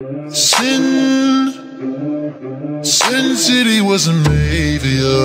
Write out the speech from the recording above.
Sin, Sin City wasn't made for you.